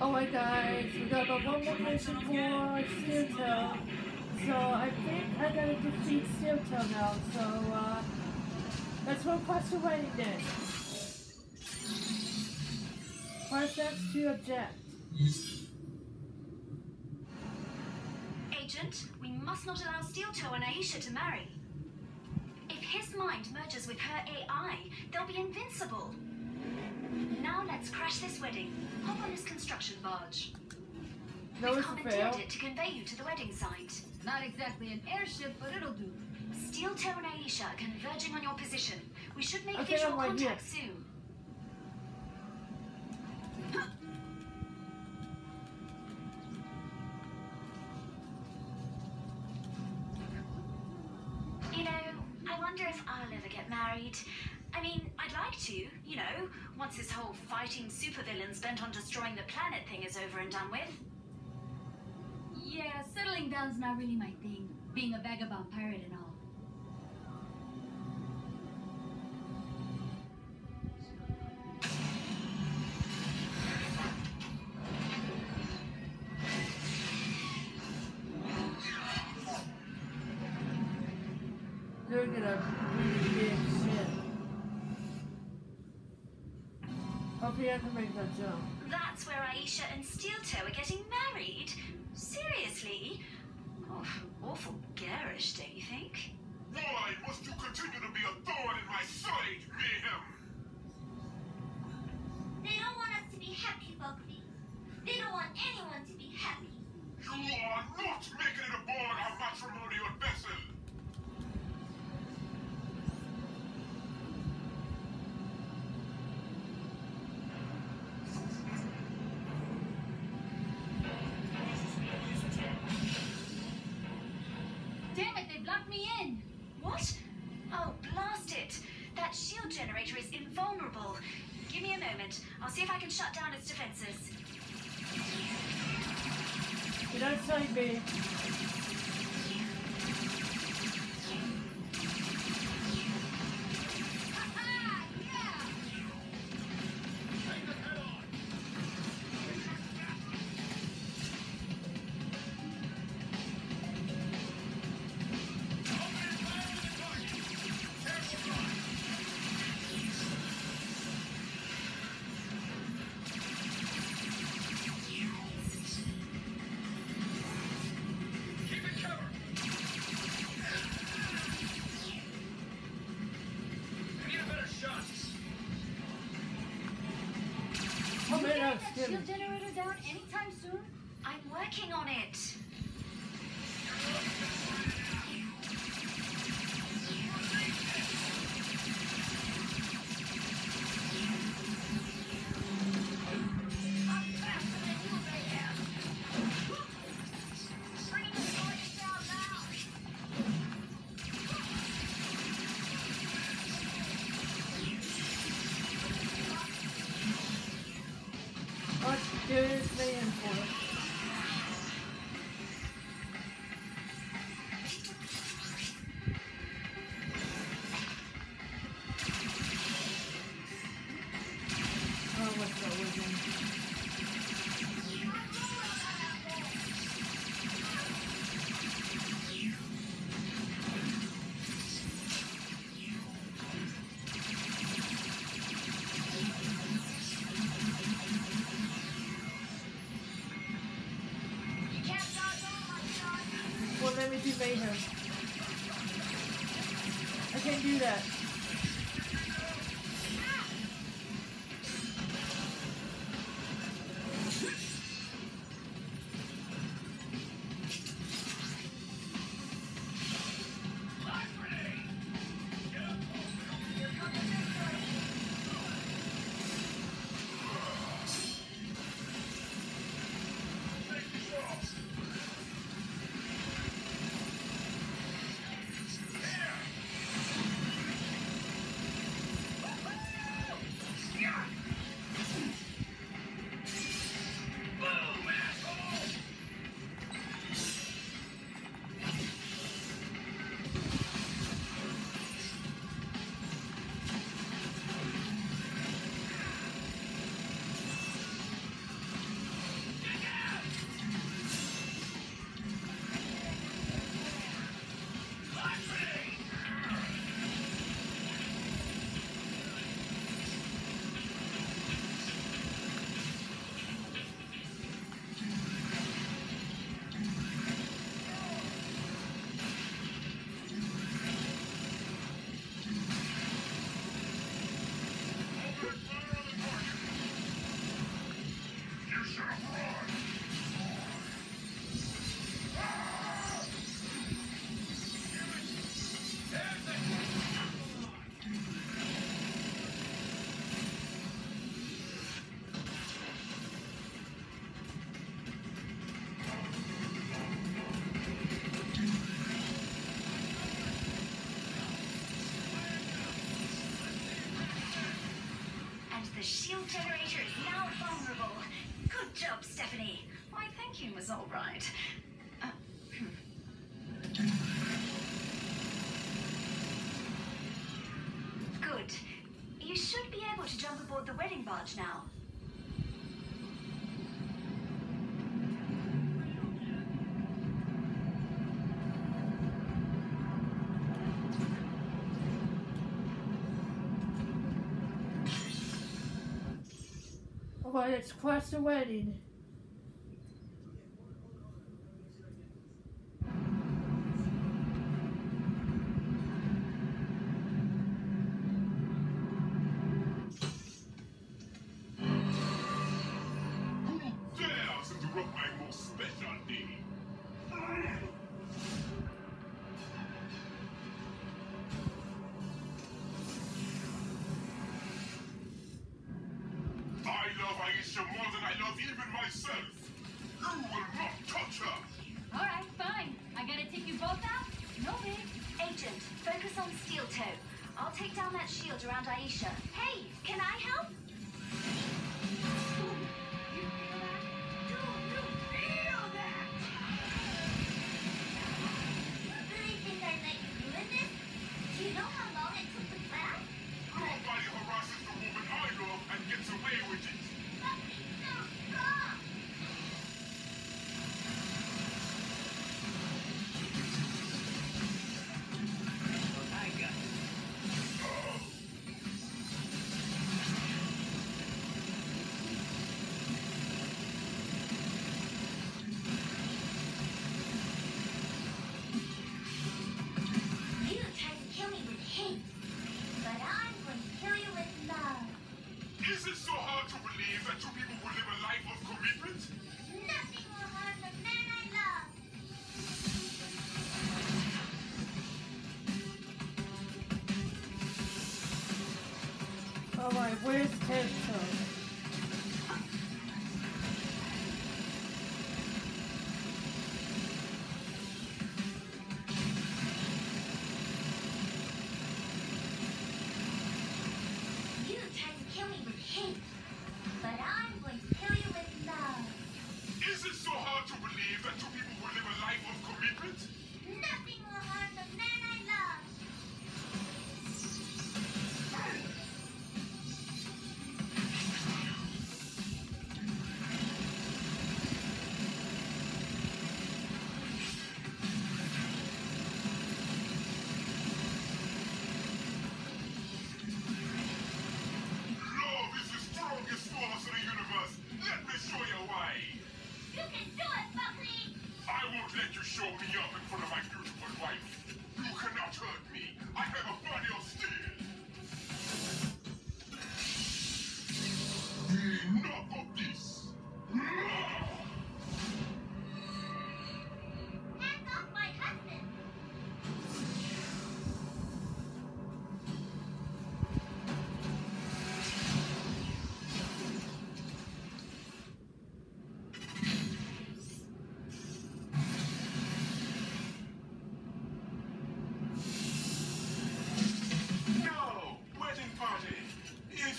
Alright guys, we got about one more mission for Steel So I think I gotta defeat Steel Toe now, so uh, request a wedding day. Press X to object. Agent, we must not allow Steeltoe and Aisha to marry. If his mind merges with her AI, they'll be invincible. Now let's crash this wedding. Hop on this construction barge. No, We've it's a fail. commandeered it to convey you to the wedding site. Not exactly an airship, but it'll do. Steeltoe and Aisha are converging on your position. We should make Okay, visual I'm right here. contact soon. You know, I wonder if I'll ever get married. I mean, I'd like to, you know, once this whole fighting supervillains bent on destroying the planet thing is over and done with. Yeah, settling down's not really my thing. Being a vagabond pirate and all. Hopefully I can make that jump. That's where Aisha and Steeltoe are getting married? Seriously? Oh, awful garish, don't you think? Why must you continue to be a thorn in my side, Mayhem? They don't want us to be happy, Buckley. They don't want anyone to That shield generator is invulnerable. Give me a moment. I'll see if I can shut down its defenses. Get outside, babe. That was shield generator down anytime soon? I'm working on it. Do mayhem. I can't do that. The shield generator is now vulnerable. Good job, Stephanie. My thinking was all right. Uh, hmm. Good. You should be able to jump aboard the wedding barge now. Well, let's crash the wedding. Myself. You will not touch her. Alright, fine. I gotta take you both out? No big. Agent, focus on Steel Toe. I'll take down that shield around Aisha. Hey, can I help?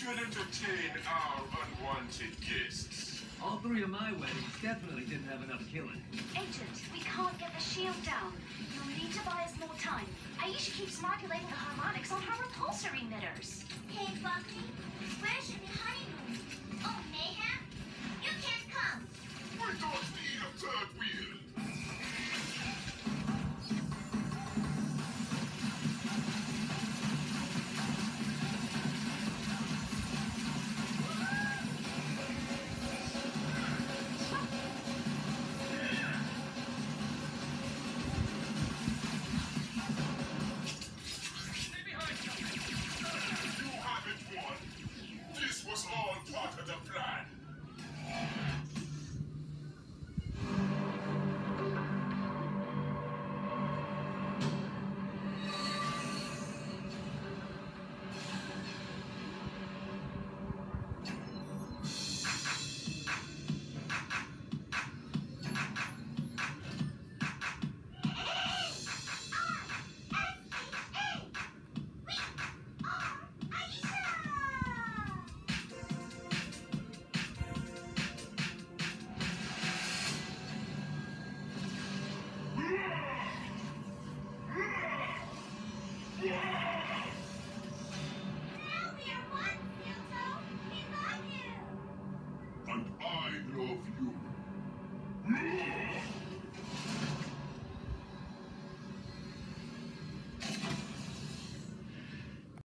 If you'll entertain our ah, unwanted guests. All three of my weddings definitely didn't have enough killing. Agent, we can't get the shield down. You'll need to buy us more time. Aisha keeps manipulating the harmonics on her repulsor emitters. Hey, Buckley, where should we honeymoon? Oh, mayhem?